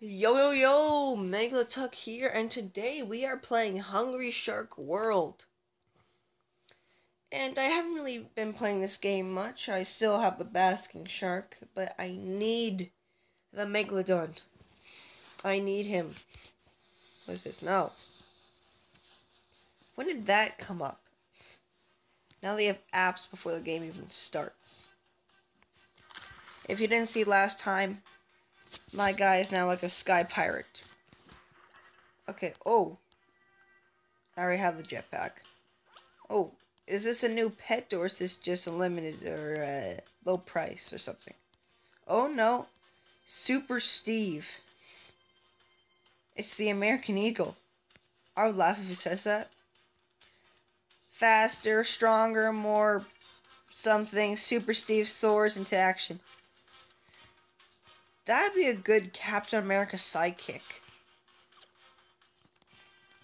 Yo yo yo, Megalotuck here, and today we are playing Hungry Shark World. And I haven't really been playing this game much. I still have the basking shark, but I need the Megalodon. I need him. What is this? No. When did that come up? Now they have apps before the game even starts. If you didn't see last time, my guy is now like a sky pirate. Okay, oh. I already have the jetpack. Oh, is this a new pet or is this just a limited or uh, low price or something? Oh no, Super Steve. It's the American Eagle. I would laugh if it says that. Faster, stronger, more something. Super Steve soars into action. That'd be a good Captain America sidekick.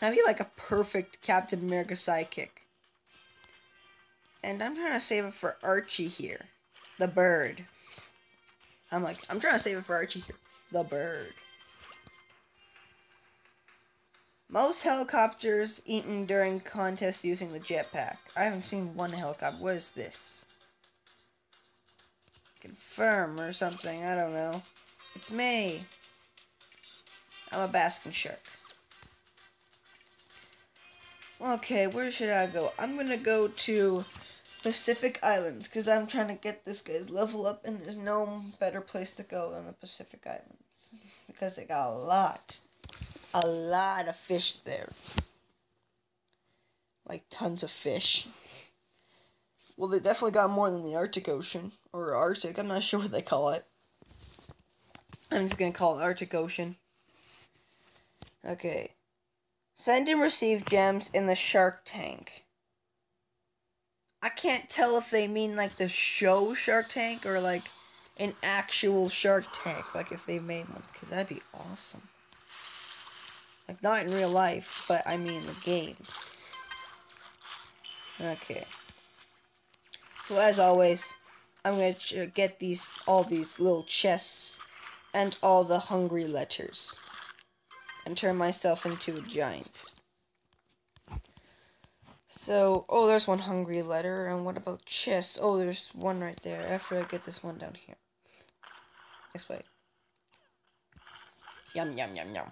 That'd be like a perfect Captain America sidekick. And I'm trying to save it for Archie here. The bird. I'm like, I'm trying to save it for Archie here. The bird. Most helicopters eaten during contests using the jetpack. I haven't seen one helicopter. What is this? Confirm or something. I don't know. It's me. I'm a basking shark. Okay, where should I go? I'm gonna go to Pacific Islands because I'm trying to get this guy's level up, and there's no better place to go than the Pacific Islands because they got a lot, a lot of fish there. Like tons of fish. Well, they definitely got more than the Arctic Ocean or Arctic. I'm not sure what they call it. I'm just gonna call it Arctic Ocean. Okay. Send and receive gems in the Shark Tank. I can't tell if they mean like the show Shark Tank or like an actual Shark Tank, like if they made one, because that'd be awesome. Like not in real life, but I mean the game. Okay. So as always, I'm gonna get these all these little chests and all the hungry letters and turn myself into a giant. So, oh, there's one hungry letter, and what about chess? Oh, there's one right there. After I get this one down here. This way. Yum, yum, yum, yum.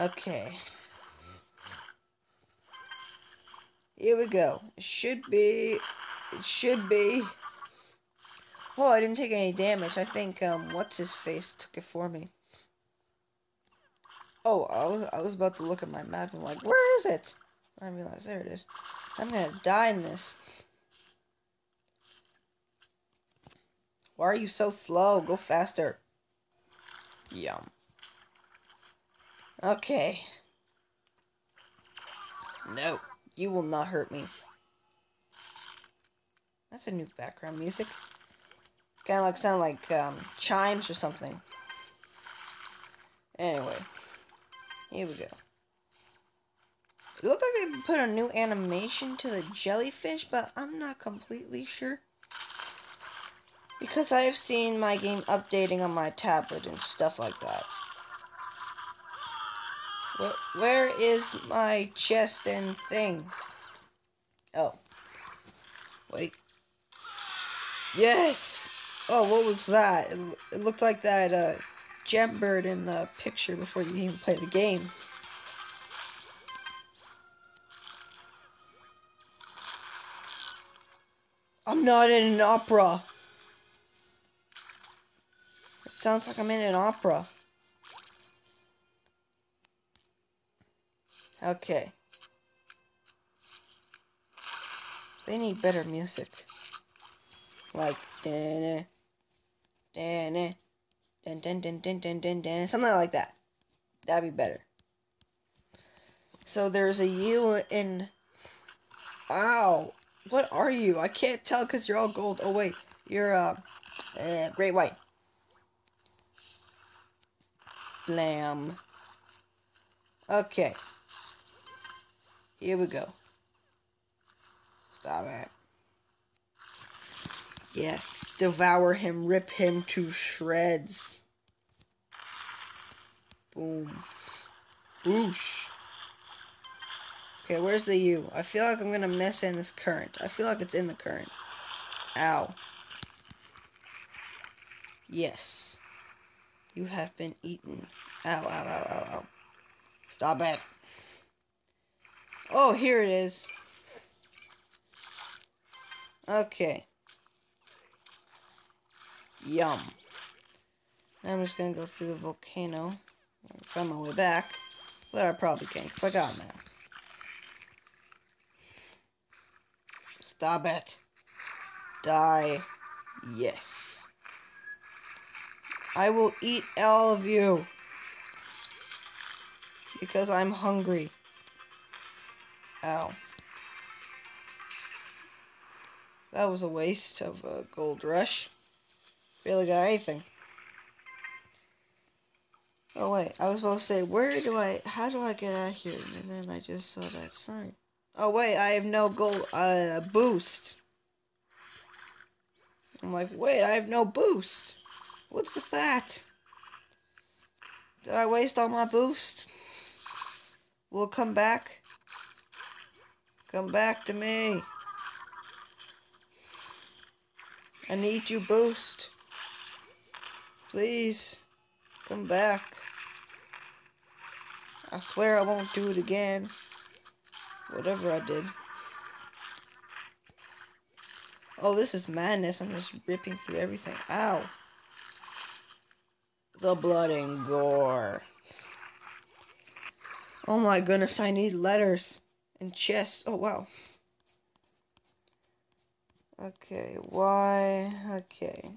Okay. Here we go. It should be... It should be... Oh, I didn't take any damage. I think, um, what's-his-face took it for me. Oh, I was, I was about to look at my map and like, where is it? I realized, there it is. I'm gonna die in this. Why are you so slow? Go faster. Yum. Okay. No, you will not hurt me. That's a new background music. Kind of like sound like um, chimes or something. Anyway, here we go. It looked like they put a new animation to the jellyfish, but I'm not completely sure. Because I have seen my game updating on my tablet and stuff like that. Where, where is my chest and thing? Oh. Wait. Yes! Oh, what was that? It, it looked like that uh, gem bird in the picture before you even play the game. I'm not in an opera. It sounds like I'm in an opera. Okay. They need better music. Like, da Dun, dun, dun, dun, dun, dun, dun, something like that. That'd be better. So there's a U in. Ow! What are you? I can't tell because you're all gold. Oh, wait. You're, uh, uh great white. Blam. Okay. Here we go. Stop it. Yes, devour him, rip him to shreds. Boom. Boosh. Okay, where's the U? I feel like I'm gonna miss in this current. I feel like it's in the current. Ow. Yes. You have been eaten. Ow, ow, ow, ow, ow. Stop it. Oh, here it is. Okay. Yum. Now I'm just gonna go through the volcano. Find my way back. But I probably can, because I got now. Stop it. Die. Yes. I will eat all of you. Because I'm hungry. Ow. That was a waste of a gold rush. Really got anything. Oh wait, I was supposed to say, where do I, how do I get out of here? And then I just saw that sign. Oh wait, I have no gold, uh, boost. I'm like, wait, I have no boost. What's with that? Did I waste all my boost? We'll come back? Come back to me. I need you boost. Please. Come back. I swear I won't do it again. Whatever I did. Oh, this is madness. I'm just ripping through everything. Ow. The blood and gore. Oh my goodness, I need letters and chests. Oh, wow. Okay, why? Okay.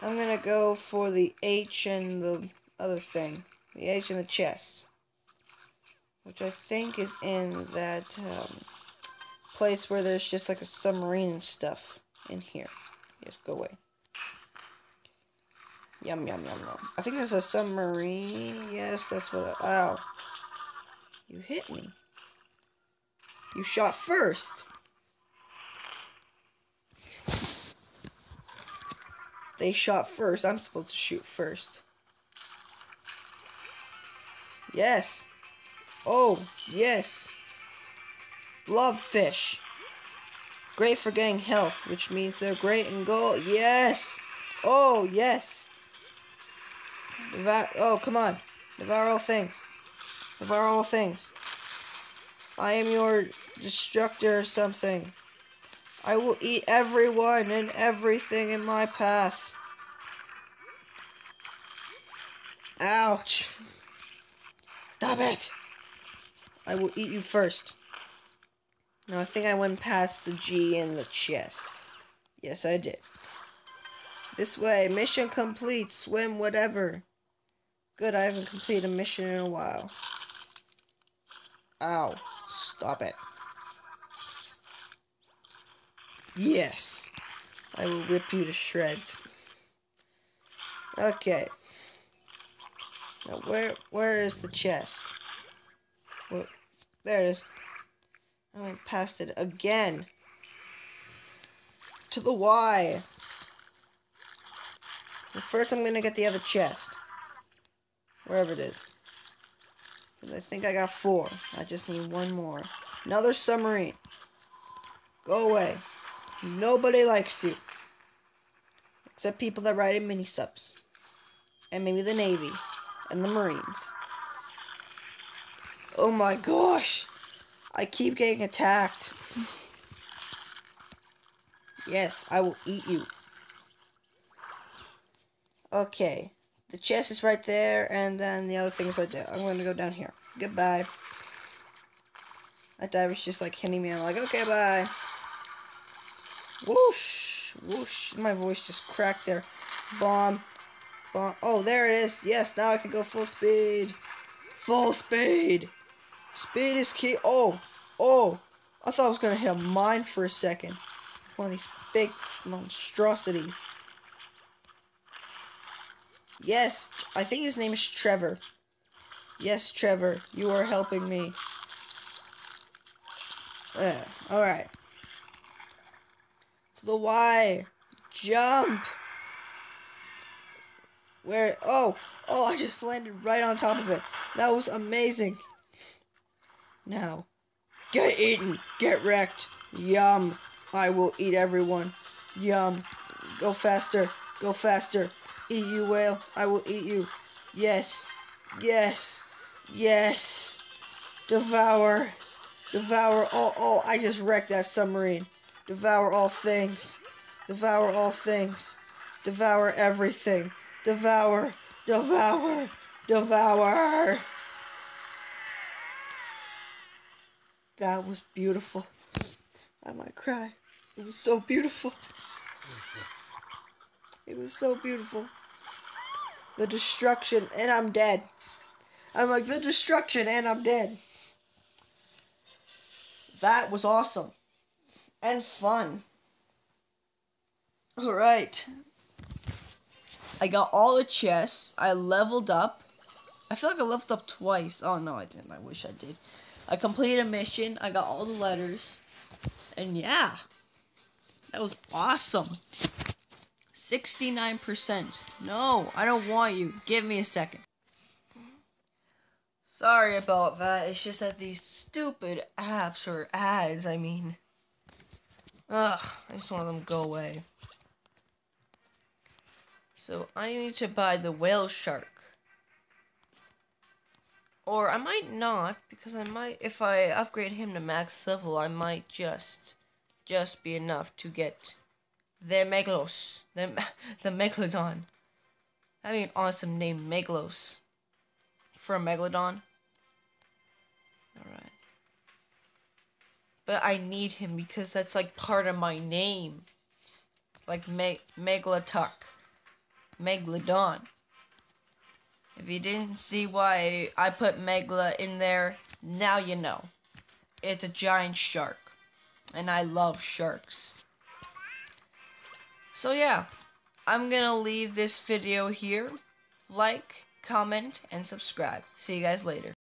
I'm gonna go for the H and the other thing. The H and the chest. Which I think is in that um, place where there's just like a submarine and stuff in here. Yes, go away. Yum, yum, yum, yum. I think there's a submarine. Yes, that's what I... Ow. You hit me. You shot first. They shot first. I'm supposed to shoot first. Yes. Oh, yes. Love fish. Great for getting health, which means they're great in gold. Yes. Oh, yes. Devour oh, come on. Devour all things. Devour all things. I am your destructor or something. I will eat everyone and everything in my path. Ouch. Stop it. I will eat you first. No, I think I went past the G in the chest. Yes, I did. This way. Mission complete. Swim, whatever. Good, I haven't completed a mission in a while. Ow. Stop it. Yes. I will rip you to shreds. Okay. Now where where is the chest? Well, there it is. I went past it again. To the Y. Well, first I'm gonna get the other chest. Wherever it is. Because I think I got four. I just need one more. Another submarine. Go away. Nobody likes you. Except people that ride in mini subs. And maybe the Navy. And the Marines. Oh my gosh. I keep getting attacked. Yes, I will eat you. Okay. The chest is right there, and then the other thing is right there. I'm going to go down here. Goodbye. That diver's just like hitting me. I'm like, okay, bye. Whoosh, whoosh. My voice just cracked there. Bomb, bomb. Oh, there it is. Yes, now I can go full speed. Full speed. Speed is key. Oh, oh. I thought I was going to hit a mine for a second. One of these big monstrosities. Yes, I think his name is Trevor. Yes, Trevor, you are helping me. Uh, Alright to the Y. Jump. Where? Oh, oh! I just landed right on top of it. That was amazing. Now, get eaten, get wrecked. Yum! I will eat everyone. Yum! Go faster, go faster. Eat you, whale. I will eat you. Yes, yes, yes. Devour, devour Oh, Oh, I just wrecked that submarine. Devour all things. Devour all things. Devour everything. Devour, devour, devour. That was beautiful. I might cry. It was so beautiful. It was so beautiful. The destruction, and I'm dead. I'm like, the destruction, and I'm dead. That was awesome. And fun. Alright. I got all the chests. I leveled up. I feel like I leveled up twice. Oh, no, I didn't. I wish I did. I completed a mission. I got all the letters. And yeah. That was awesome. 69%. No, I don't want you. Give me a second. Sorry about that. It's just that these stupid apps or ads, I mean. Ugh, I just want them to go away. So I need to buy the whale shark. Or I might not, because I might, if I upgrade him to max level, I might just, just be enough to get the Megalos, the, the Megalodon. Having an awesome name, Megalos, For a Megalodon. But I need him because that's like part of my name. Like Me Megalotuck. Megalodon. If you didn't see why I put Megla in there, now you know. It's a giant shark. And I love sharks. So yeah, I'm gonna leave this video here. Like, comment, and subscribe. See you guys later.